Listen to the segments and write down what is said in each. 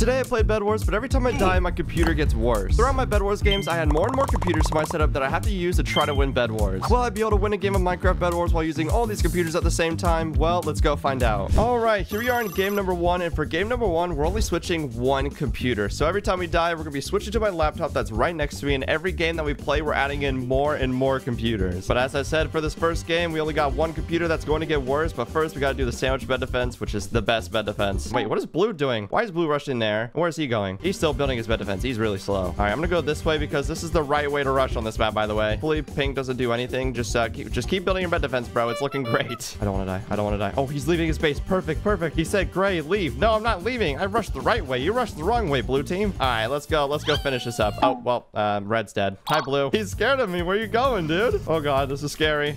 Today I played Bed Wars, but every time I die, my computer gets worse. Throughout my Bed Wars games, I had more and more computers to my setup that I have to use to try to win Bed Wars. Will I be able to win a game of Minecraft Bed Wars while using all these computers at the same time? Well, let's go find out. All right, here we are in game number one, and for game number one, we're only switching one computer. So every time we die, we're gonna be switching to my laptop that's right next to me, and every game that we play, we're adding in more and more computers. But as I said, for this first game, we only got one computer that's going to get worse, but first we gotta do the sandwich bed defense, which is the best bed defense. Wait, what is Blue doing? Why is Blue rushing there? Where's he going? He's still building his bed defense. He's really slow. All right, I'm gonna go this way because this is the right way to rush on this map, by the way. Hopefully Pink doesn't do anything. Just uh, keep, just keep building your bed defense, bro. It's looking great. I don't want to die. I don't want to die. Oh, he's leaving his base. Perfect, perfect. He said, Gray, leave. No, I'm not leaving. I rushed the right way. You rushed the wrong way, blue team. All right, let's go. Let's go finish this up. Oh, well, um, red's dead. Hi, blue. He's scared of me. Where are you going, dude? Oh, God, this is scary.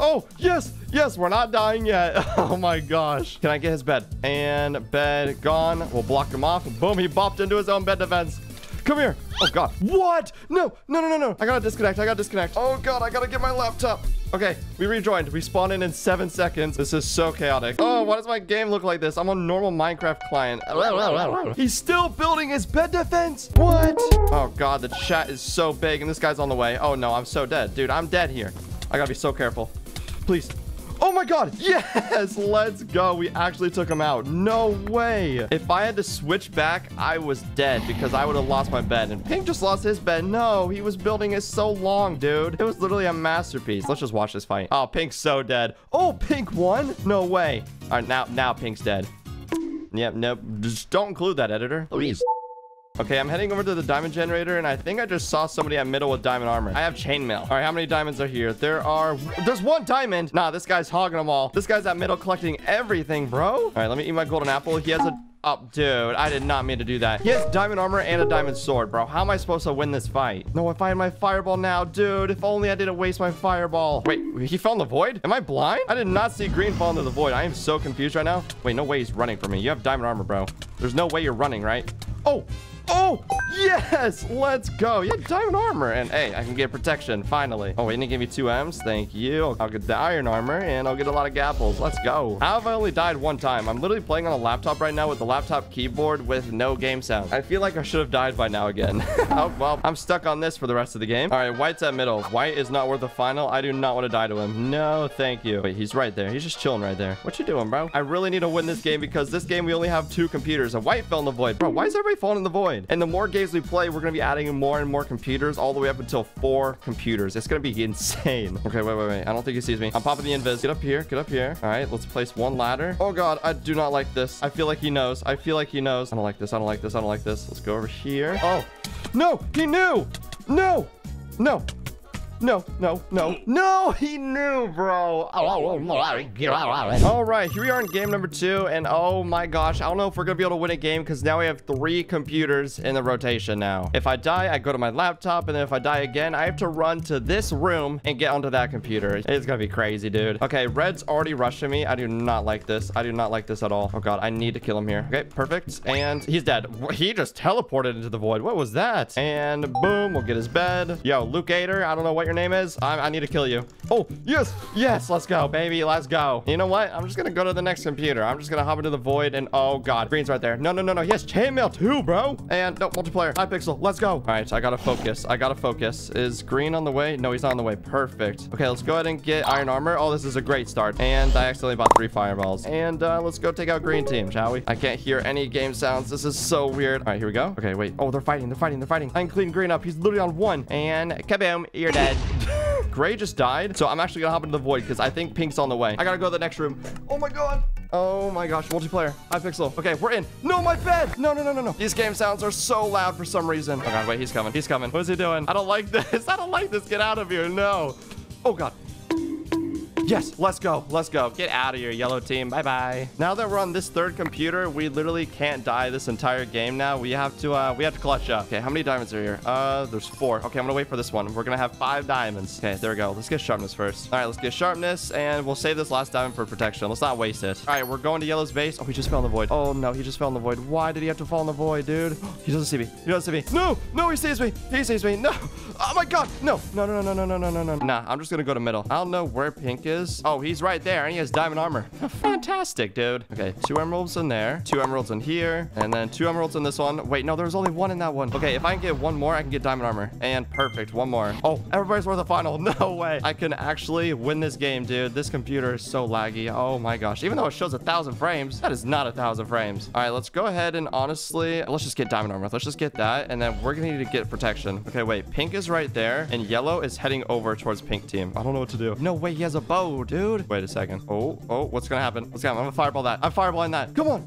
Oh, yes, yes, we're not dying yet. Oh my gosh. Can I get his bed? And bed gone. We'll block him off. Boom, he bopped into his own bed defense. Come here. Oh god. What? No, no, no, no, no. I gotta disconnect. I gotta disconnect. Oh god, I gotta get my laptop. Okay, we rejoined. We spawn in in seven seconds. This is so chaotic. Oh, why does my game look like this? I'm a normal Minecraft client. He's still building his bed defense. What? Oh god, the chat is so big and this guy's on the way. Oh no, I'm so dead. Dude, I'm dead here. I gotta be so careful. Please. Oh my god. Yes. Let's go. We actually took him out. No way. If I had to switch back, I was dead because I would have lost my bed. And Pink just lost his bed. No, he was building it so long, dude. It was literally a masterpiece. Let's just watch this fight. Oh, Pink's so dead. Oh, Pink won? No way. All right, now, now Pink's dead. Yep, nope. Just don't include that, editor. Please. Okay, I'm heading over to the diamond generator, and I think I just saw somebody at middle with diamond armor. I have chainmail. All right, how many diamonds are here? There are... There's one diamond. Nah, this guy's hogging them all. This guy's at middle collecting everything, bro. All right, let me eat my golden apple. He has a... Oh, dude, I did not mean to do that. He has diamond armor and a diamond sword, bro. How am I supposed to win this fight? No, if I had my fireball now, dude. If only I didn't waste my fireball. Wait, he fell in the void? Am I blind? I did not see green fall into the void. I am so confused right now. Wait, no way he's running from me. You have diamond armor, bro. There's no way you're running, right? Oh, Oh, yes, let's go. Yeah, diamond armor. And hey, I can get protection, finally. Oh, and he gave me two M's. Thank you. I'll get the iron armor and I'll get a lot of gapples. Let's go. How have I only died one time? I'm literally playing on a laptop right now with the laptop keyboard with no game sound. I feel like I should have died by now again. oh, well, I'm stuck on this for the rest of the game. All right, White's at middle. White is not worth a final. I do not want to die to him. No, thank you. Wait, he's right there. He's just chilling right there. What you doing, bro? I really need to win this game because this game we only have two computers. A White fell in the void. Bro, why is everybody falling in the void? And the more games we play, we're going to be adding more and more computers all the way up until four computers. It's going to be insane. Okay, wait, wait, wait. I don't think he sees me. I'm popping the invis. Get up here. Get up here. All right, let's place one ladder. Oh, God. I do not like this. I feel like he knows. I feel like he knows. I don't like this. I don't like this. I don't like this. Let's go over here. Oh, no. He knew. No. No. No, no, no, no, he knew, bro. Oh, oh, oh, all right, here we are in game number two, and oh my gosh, I don't know if we're gonna be able to win a game because now we have three computers in the rotation now. If I die, I go to my laptop, and then if I die again, I have to run to this room and get onto that computer. It's gonna be crazy, dude. Okay, Red's already rushing me. I do not like this. I do not like this at all. Oh god, I need to kill him here. Okay, perfect. And he's dead. He just teleported into the void. What was that? And boom, we'll get his bed. Yo, Luke Gator, I don't know what your name is. I, I need to kill you. Oh, yes. Yes, let's go, baby. Let's go. You know what? I'm just gonna go to the next computer. I'm just gonna hop into the void and oh god, green's right there. No, no, no, no. Yes, chainmail too, bro. And no, multiplayer. Hypixel. Let's go. All right, I gotta focus. I gotta focus. Is green on the way? No, he's not on the way. Perfect. Okay, let's go ahead and get iron armor. Oh, this is a great start. And I accidentally bought three fireballs. And uh, let's go take out green team, shall we? I can't hear any game sounds. This is so weird. All right, here we go. Okay, wait. Oh, they're fighting. They're fighting. They're fighting. I can clean green up. He's literally on one. And kaboom, you're dead. Gray just died. So I'm actually gonna hop into the void because I think Pink's on the way. I gotta go to the next room. Oh my god. Oh my gosh, multiplayer. Hypixel. Okay, we're in. No, my bed. No, no, no, no, no. These game sounds are so loud for some reason. Oh god, wait, he's coming. He's coming. What is he doing? I don't like this. I don't like this. Get out of here. No. Oh god. Yes, let's go. Let's go. Get out of here, yellow team. Bye-bye. Now that we're on this third computer, we literally can't die this entire game now. We have to, uh, we have to clutch up. Okay, how many diamonds are here? Uh, there's four. Okay, I'm gonna wait for this one. We're gonna have five diamonds. Okay, there we go. Let's get sharpness first. All right, let's get sharpness, and we'll save this last diamond for protection. Let's not waste it. All right, we're going to yellow's base. Oh, he just fell in the void. Oh, no, he just fell in the void. Why did he have to fall in the void, dude? He doesn't see me. He doesn't see me. No, no, he sees me. He sees me. No. Oh, my God. No, no, no, no, no, no, no, no, no. Nah, I'm just gonna go to middle. I don't know where pink is is. Oh, he's right there, and he has diamond armor. Fantastic, dude. Okay, two emeralds in there, two emeralds in here, and then two emeralds in this one. Wait, no, there's only one in that one. Okay, if I can get one more, I can get diamond armor. And perfect, one more. Oh, everybody's worth a final. No way. I can actually win this game, dude. This computer is so laggy. Oh my gosh. Even though it shows a thousand frames, that is not a thousand frames. All right, let's go ahead and honestly, let's just get diamond armor. Let's just get that, and then we're gonna need to get protection. Okay, wait. Pink is right there, and yellow is heading over towards pink team. I don't know what to do. No way, he has a bow, Oh, dude. Wait a second. Oh, oh, what's gonna happen? What's gonna happen? I'm gonna fireball that. I'm fireballing that. Come on.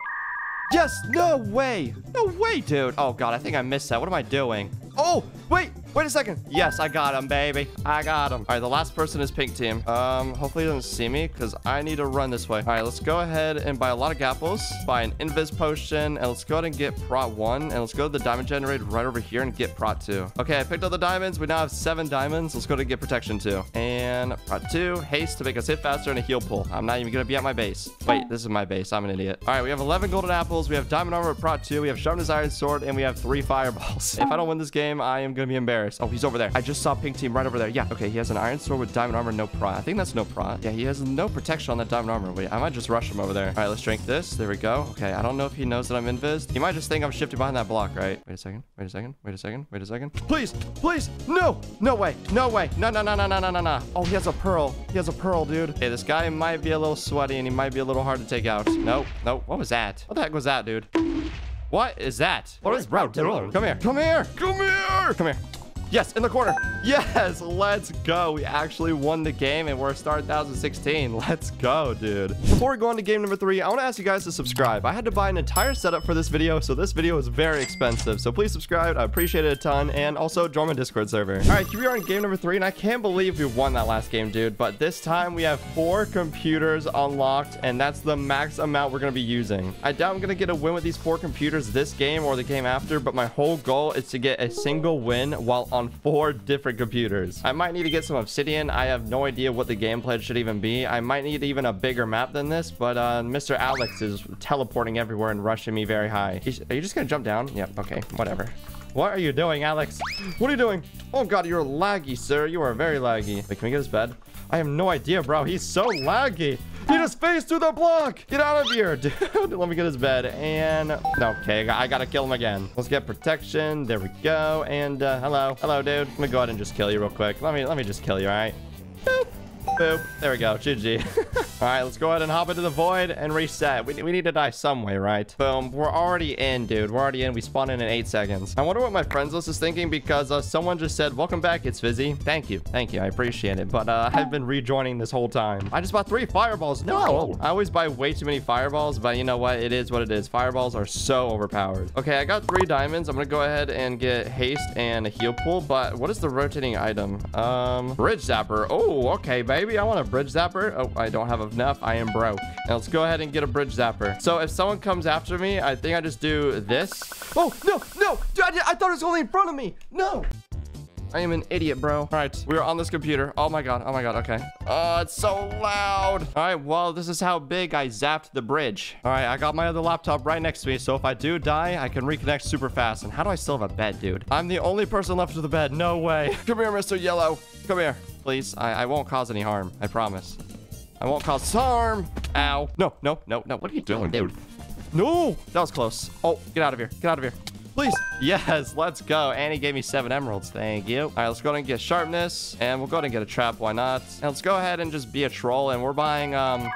Yes, no way. No way, dude. Oh, God, I think I missed that. What am I doing? Oh, wait. Wait a second. Yes, I got him, baby. I got him. All right, the last person is pink team. Um, hopefully he doesn't see me because I need to run this way. All right, let's go ahead and buy a lot of gapples, buy an invis potion, and let's go ahead and get prot one. And let's go to the diamond generator right over here and get prot two. Okay, I picked up the diamonds. We now have seven diamonds. Let's go to get protection two. And prot two, haste to make us hit faster, and a heal pool. I'm not even going to be at my base. Wait, this is my base. I'm an idiot. All right, we have 11 golden apples. We have diamond armor prot two. We have sharpness iron sword, and we have three fireballs. if I don't win this game, I am going to be embarrassed. Oh, he's over there. I just saw pink team right over there. Yeah, okay, he has an iron sword with diamond armor, no prot. I think that's no prot. Yeah, he has no protection on that diamond armor. Wait, I might just rush him over there. All right, let's drink this. There we go. Okay, I don't know if he knows that I'm invis. He might just think I'm shifting behind that block, right? Wait a second. Wait a second. Wait a second. Wait a second. Please, please. No, no way. No way. No, no, no, no, no, no, no, no. Oh, he has a pearl. He has a pearl, dude. Okay, this guy might be a little sweaty and he might be a little hard to take out. Nope, nope. What was that? What the heck was that, dude? What is that? What is bro? Come here. Come here. Come here. Come here. Yes, in the corner. Yes, let's go. We actually won the game and we're star 1016. Let's go, dude. Before we go on to game number three, I want to ask you guys to subscribe. I had to buy an entire setup for this video, so this video is very expensive. So please subscribe. I appreciate it a ton. And also join my Discord server. All right, here we are in game number three, and I can't believe we won that last game, dude. But this time we have four computers unlocked, and that's the max amount we're going to be using. I doubt I'm going to get a win with these four computers this game or the game after, but my whole goal is to get a single win while on four different computers. I might need to get some obsidian. I have no idea what the gameplay should even be. I might need even a bigger map than this, but uh, Mr. Alex is teleporting everywhere and rushing me very high. Are you just gonna jump down? Yep, okay, whatever. What are you doing, Alex? What are you doing? Oh god, you're laggy, sir. You are very laggy. Wait, can we get his bed? I have no idea, bro. He's so laggy. He just phased through the block. Get out of here, dude. Let me get his bed. And okay, I gotta kill him again. Let's get protection. There we go. And uh, hello, hello, dude. Let me go ahead and just kill you real quick. Let me let me just kill you. All right. Boop. Boop. There we go. GG. All right, let's go ahead and hop into the void and reset. We, we need to die some way, right? Boom. We're already in, dude. We're already in. We spawn in in eight seconds. I wonder what my friends list is thinking because uh, someone just said, welcome back. It's Fiizy. Thank you. Thank you. I appreciate it. But uh, I've been rejoining this whole time. I just bought three fireballs. No. I always buy way too many fireballs, but you know what? It is what it is. Fireballs are so overpowered. Okay, I got three diamonds. I'm going to go ahead and get haste and a heal pool. But what is the rotating item? Um, bridge zapper. Oh, okay, baby. I want a bridge zapper. Oh, I don't have enough. I am broke. Now let's go ahead and get a bridge zapper. So if someone comes after me, I think I just do this. Oh, no, no. Dude, I, I thought it was only in front of me. No. I am an idiot, bro. All right, we are on this computer. Oh my god, oh my god, okay. Oh, it's so loud. All right, well, this is how big I zapped the bridge. All right, I got my other laptop right next to me, so if I do die, I can reconnect super fast. And how do I still have a bed, dude? I'm the only person left with a bed. No way. Come here, Mr. Yellow. Come here, please. I, I won't cause any harm. I promise. I won't cause harm. Ow. No, no, no, no. What are you doing, dude? No, that was close. Oh, get out of here. Get out of here. Please. Yes, let's go. And he gave me seven emeralds. Thank you. All right, let's go ahead and get sharpness. And we'll go ahead and get a trap. Why not? And let's go ahead and just be a troll. And we're buying, um...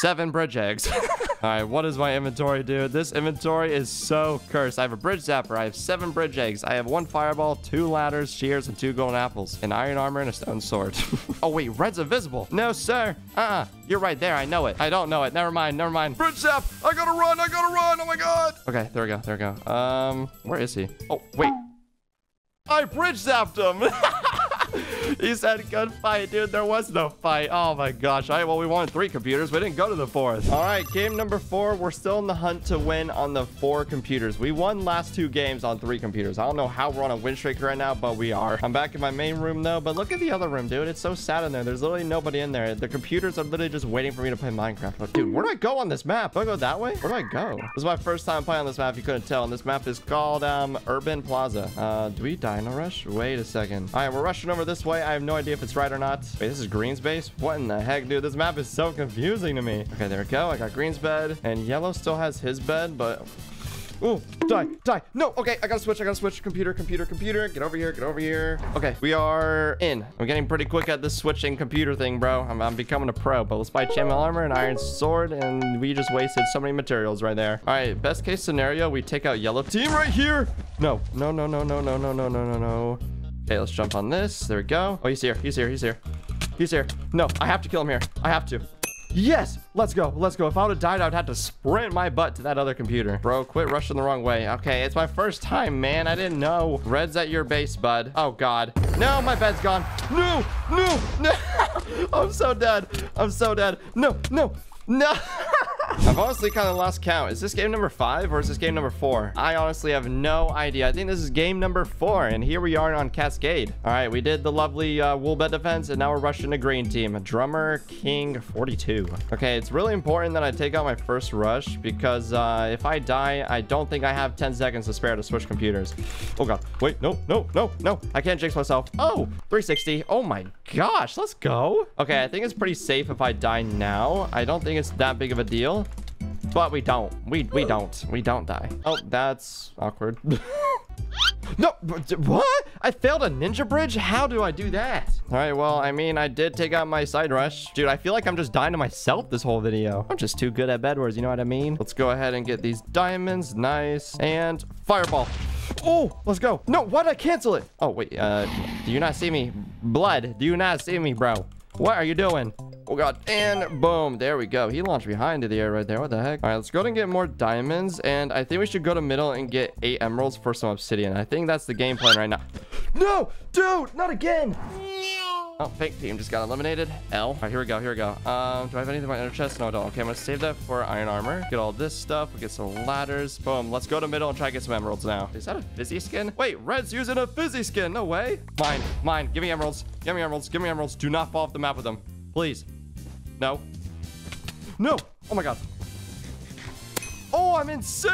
Seven bridge eggs. All right, what does my inventory, do? This inventory is so cursed. I have a bridge zapper. I have seven bridge eggs. I have one fireball, two ladders, shears, and two golden apples. An iron armor and a stone sword. oh, wait, red's invisible. No, sir. Uh-uh. You're right there. I know it. I don't know it. Never mind. Never mind. Bridge zap. I gotta run. I gotta run. Oh, my God. Okay, there we go. There we go. Um, where is he? Oh, wait. I bridge zapped him. he said good fight, dude. There was no fight. Oh my gosh. All right, well, we won three computers. We didn't go to the fourth. All right, game number four. We're still in the hunt to win on the four computers. We won last two games on three computers. I don't know how we're on a win streak right now, but we are. I'm back in my main room though, but look at the other room, dude. It's so sad in there. There's literally nobody in there. The computers are literally just waiting for me to play Minecraft. But dude, where do I go on this map? Do I go that way? Where do I go? This is my first time playing on this map. You couldn't tell. And this map is called um, Urban Plaza. Uh, do we dino rush? Wait a second. All right, we're rushing over over this way. I have no idea if it's right or not. Wait, this is green's base? What in the heck, dude? This map is so confusing to me. Okay, there we go. I got green's bed. And yellow still has his bed, but Oh, die, die. No, okay, I gotta switch, I gotta switch. Computer, computer, computer. Get over here, get over here. Okay, we are in. I'm getting pretty quick at this switching computer thing, bro. I'm, I'm becoming a pro, but let's buy chainmail armor and iron sword, and we just wasted so many materials right there. All right, best case scenario, we take out yellow team right here. No, no, no, no, no, no, no, no, no, no, no. Okay, let's jump on this. There we go. Oh, he's here, he's here, he's here. He's here. No, I have to kill him here. I have to. Yes, let's go. Let's go. If I would have died, I would have to sprint my butt to that other computer. Bro, quit rushing the wrong way. Okay, it's my first time, man. I didn't know. Red's at your base, bud. Oh, God. No, my bed's gone. No, no, no. I'm so dead. I'm so dead. No, no, no. I've honestly kind of lost count. Is this game number five or is this game number four? I honestly have no idea. I think this is game number four, and here we are on Cascade. All right, we did the lovely uh, wool bed defense, and now we're rushing the green team. Drummer King 42. Okay, it's really important that I take out my first rush because uh, if I die, I don't think I have 10 seconds to spare to switch computers. Oh god, wait, no, no, no, no. I can't jinx myself. Oh, 360. Oh my gosh, let's go. Okay, I think it's pretty safe if I die now. I don't think it's that big of a deal. But we don't. We we don't. We don't die. Oh, that's awkward. no, what? I failed a ninja bridge? How do I do that? All right, well, I mean, I did take out my side rush. Dude, I feel like I'm just dying to myself this whole video. I'm just too good at Bedwars, you know what I mean? Let's go ahead and get these diamonds. Nice. And fireball. Oh, let's go. No, why did I cancel it? Oh, wait. Uh, do you not see me? Blood, do you not see me, bro? What are you doing? Oh god, and boom, there we go. He launched behind the air right there. What the heck? All right, let's go and get more diamonds, and I think we should go to middle and get eight emeralds for some obsidian. I think that's the game plan right now. No, dude, not again. Oh, fake team just got eliminated. L. All right, here we go. Here we go. Um, do I have anything in my ender chest? No, I don't. Okay, I'm gonna save that for iron armor. Get all this stuff. We get some ladders. Boom. Let's go to middle and try to get some emeralds now. Is that a Fiizy skin? Wait, Red's using a Fiizy skin. No way. Mine. Mine. Give me emeralds. Give me emeralds. Give me emeralds. Do not fall off the map with them. Please. No. No. Oh my god. Oh, I'm insane.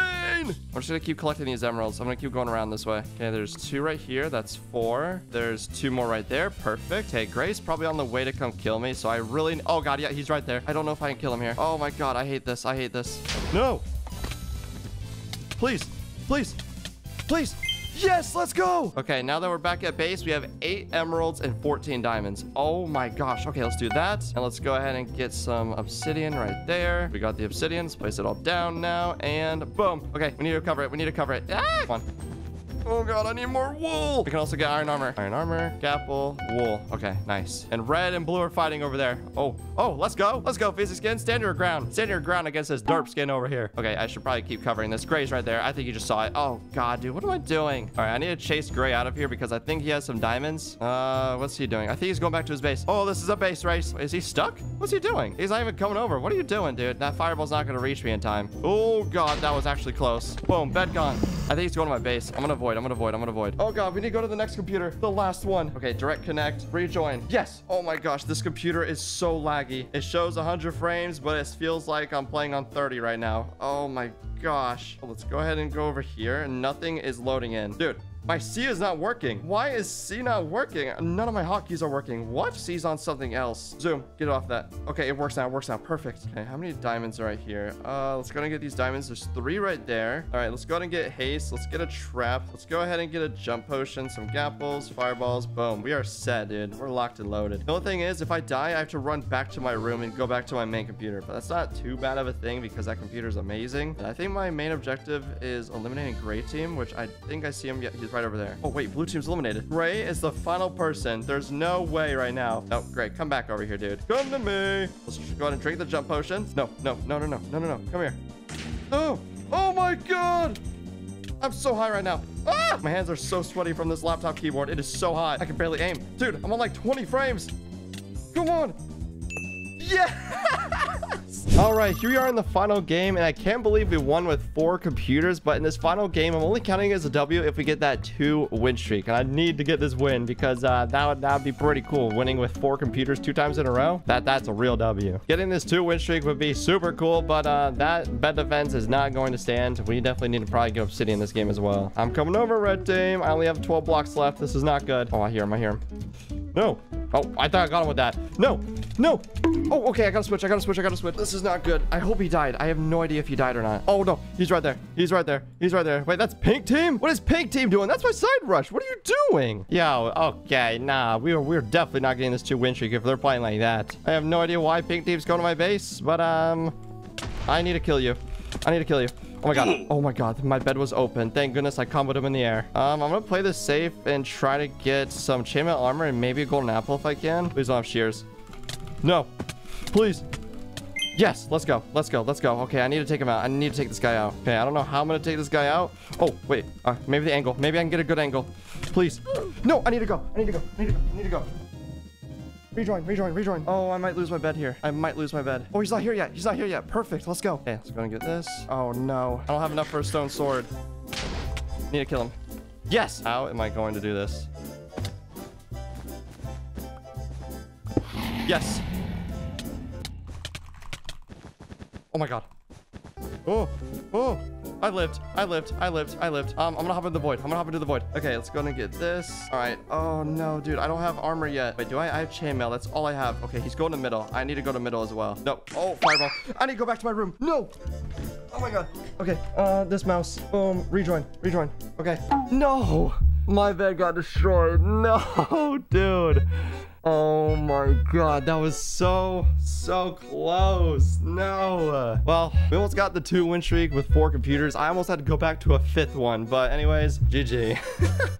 I'm just gonna keep collecting these emeralds. I'm gonna keep going around this way. Okay, there's two right here. That's four. There's two more right there. Perfect. Hey, Gray's probably on the way to come kill me. So I really... Oh, God. Yeah, he's right there. I don't know if I can kill him here. Oh, my God. I hate this. I hate this. No. Please. Please. Please. Yes, let's go. Okay, now that we're back at base, we have eight emeralds and 14 diamonds. Oh my gosh. Okay, let's do that. And let's go ahead and get some obsidian right there. We got the obsidian. Let's place it all down now. And boom. Okay, we need to cover it. We need to cover it. Ah! Come on. Oh god, I need more wool. We can also get iron armor. Iron armor, gapple, wool. Okay, nice. And red and blue are fighting over there. Oh, oh, let's go. Let's go, Fiizy Skin. Stand your ground. Stand your ground against this derp skin over here. Okay, I should probably keep covering this. Gray's right there. I think you just saw it. Oh god, dude, what am I doing? All right, I need to chase Gray out of here because I think he has some diamonds. Uh, what's he doing? I think he's going back to his base. Oh, this is a base race. Is he stuck? What's he doing? He's not even coming over. What are you doing, dude? That fireball's not going to reach me in time. Oh god, that was actually close. Boom, bed gone. I think he's going to my base. I'm going to avoid. I'm going to avoid. I'm going to avoid. Oh god, we need to go to the next computer. The last one. Okay, direct connect, rejoin. Yes. Oh my gosh, this computer is so laggy. It shows 100 frames, but it feels like I'm playing on 30 right now. Oh my gosh. Let's go ahead and go over here. And nothing is loading in. Dude, my C is not working. Why is C not working? None of my hotkeys are working. What? C's on something else. Zoom. Get off that. Okay, it works now. It works now. Perfect. Okay, how many diamonds are right here? Uh, let's go and get these diamonds. There's three right there. All right, let's go ahead and get haste. Let's get a trap. Let's go ahead and get a jump potion, some gapples, fireballs. Boom. We are set, dude. We're locked and loaded. The only thing is, if I die, I have to run back to my room and go back to my main computer. But that's not too bad of a thing because that computer is amazing. And I think my main objective is eliminating gray team, which I think I see him. Yeah, he's right over there. Oh, wait, blue team's eliminated. Ray is the final person. There's no way right now. Oh, great. Come back over here, dude. Come to me. Let's go ahead and drink the jump potion. No, no, no, no, no, no, no, no. Come here. Oh, oh my God. I'm so high right now. Ah! My hands are so sweaty from this laptop keyboard. It is so hot. I can barely aim. Dude, I'm on like 20 frames. Come on. All right, here we are in the final game, and I can't believe we won with four computers, but in this final game, I'm only counting as a W if we get that two win streak, and I need to get this win because uh, that would that would be pretty cool. Winning with four computers two times in a row, that that's a real W. Getting this two win streak would be super cool, but uh, that bed defense is not going to stand. We definitely need to probably get Obsidian in this game as well. I'm coming over, red team. I only have 12 blocks left. This is not good. Oh, I hear him. I hear him. No. Oh, I thought I got him with that. No. No. Oh, okay. I gotta switch. I gotta switch. I gotta switch. This is not good. I hope he died. I have no idea if he died or not. Oh, no. He's right there. He's right there. He's right there. Wait, that's pink team? What is pink team doing? That's my side rush. What are you doing? Yo, okay. Nah, we are, we're definitely not getting this two win streak if they're playing like that. I have no idea why pink team's going to my base, but, um, I need to kill you. I need to kill you. Oh my god. Oh my god. My bed was open. Thank goodness I comboed him in the air. Um, I'm gonna play this safe and try to get some chainmail armor and maybe a golden apple if I can. Please don't have shears. No. Please. Yes, let's go. Let's go. Let's go. Okay, I need to take him out. I need to take this guy out. Okay, I don't know how I'm gonna take this guy out. Oh, wait. Uh, maybe the angle. Maybe I can get a good angle. Please. No, I need to go. I need to go. I need to go. I need to go. Rejoin, rejoin, rejoin. Oh, I might lose my bed here. I might lose my bed. Oh, he's not here yet. He's not here yet. Perfect. Let's go. Okay, let's go and get this. Oh, no. I don't have enough for a stone sword. Need to kill him. Yes! How am I going to do this? Yes. Oh my god. Oh, oh. I lived. I lived. I lived. I lived. Um, I'm gonna hop into the void. I'm gonna hop into the void. Okay, let's go and get this. All right. Oh no, dude. I don't have armor yet. Wait, do I? I have chainmail. That's all I have. Okay, he's going to middle. I need to go to middle as well. No. Oh, fireball. I need to go back to my room. No. Oh my god. Okay. Uh, this mouse. Boom. Rejoin. Rejoin. Okay. No. My bed got destroyed. No, dude. Oh my god, that was so, so close. No. Well, we almost got the two win streak with four computers. I almost had to go back to a fifth one. But anyways, GG.